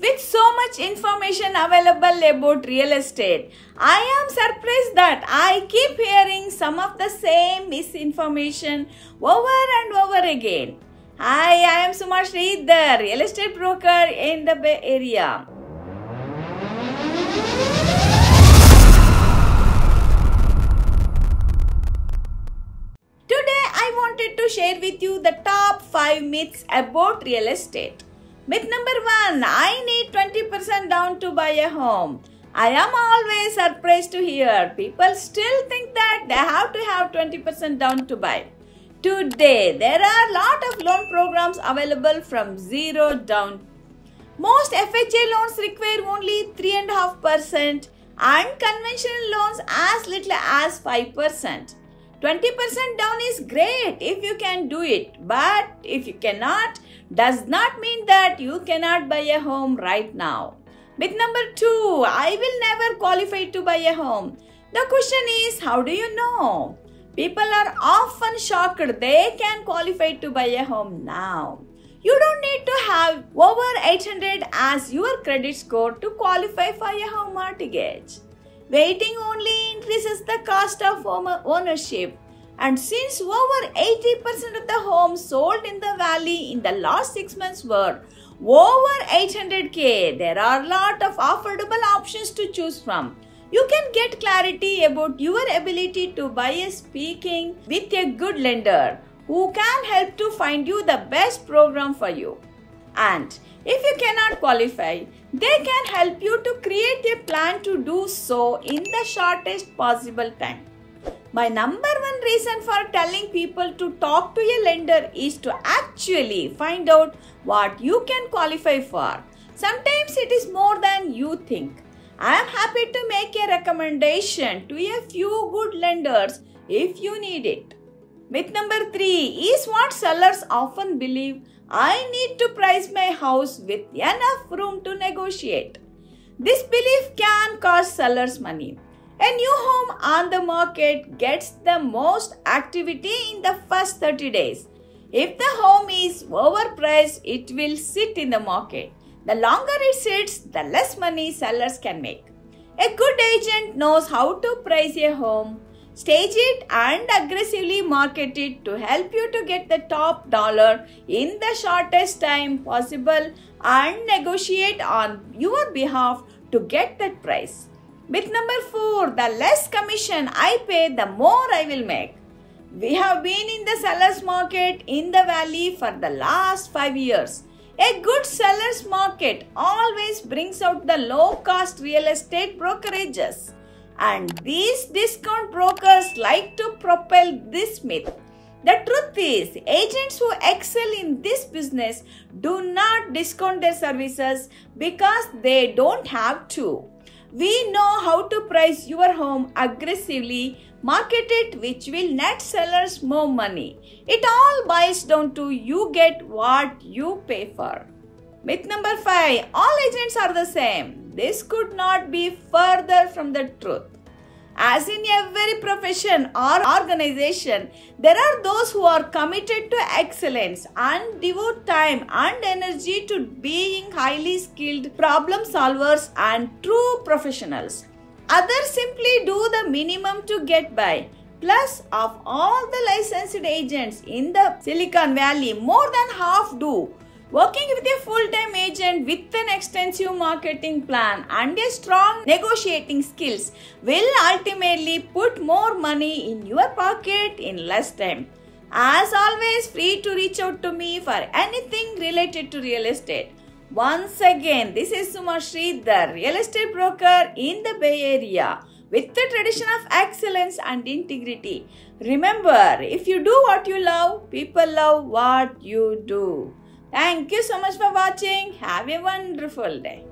With so much information available about real estate, I am surprised that I keep hearing some of the same misinformation over and over again. Hi, I am Sumashri, the real estate broker in the Bay Area. Today, I wanted to share with you the top 5 myths about real estate. Myth number 1 I need 20% down to buy a home. I am always surprised to hear people still think that they have to have 20% down to buy. Today, there are a lot of loan programs available from zero down. Most FHA loans require only 3.5% and conventional loans as little as 5%. 20% down is great if you can do it, but if you cannot, does not mean that you cannot buy a home right now. Myth number two I will never qualify to buy a home. The question is, how do you know? People are often shocked they can qualify to buy a home now. You don't need to have over 800 as your credit score to qualify for a home mortgage. Waiting only increases the cost of ownership. And since over 80% of the homes sold in the valley in the last 6 months were over 800k, there are a lot of affordable options to choose from. You can get clarity about your ability to buy a speaking with a good lender who can help to find you the best program for you. And if you cannot qualify, they can help you to create a plan to do so in the shortest possible time. My number one reason for telling people to talk to a lender is to actually find out what you can qualify for. Sometimes it is more than you think. I am happy to make a recommendation to a few good lenders if you need it. Myth number three is what sellers often believe I need to price my house with enough room to negotiate. This belief can cost sellers money. A new home on the market gets the most activity in the first 30 days. If the home is overpriced, it will sit in the market. The longer it sits, the less money sellers can make. A good agent knows how to price a home, stage it and aggressively market it to help you to get the top dollar in the shortest time possible and negotiate on your behalf to get that price. Myth number 4 The less commission I pay, the more I will make. We have been in the seller's market in the valley for the last 5 years. A good seller's market always brings out the low cost real estate brokerages. And these discount brokers like to propel this myth. The truth is, agents who excel in this business do not discount their services because they don't have to. We know how to price your home aggressively, market it, which will net sellers more money. It all boils down to you get what you pay for. Myth number 5 All agents are the same. This could not be further from the truth. As in every profession or organization, there are those who are committed to excellence and devote time and energy to being highly skilled problem solvers and true professionals. Others simply do the minimum to get by. Plus, of all the licensed agents in the Silicon Valley, more than half do Working with a full-time agent with an extensive marketing plan and a strong negotiating skills will ultimately put more money in your pocket in less time. As always, free to reach out to me for anything related to real estate. Once again, this is Sumashri, the real estate broker in the Bay Area with the tradition of excellence and integrity. Remember, if you do what you love, people love what you do. Thank you so much for watching. Have a wonderful day.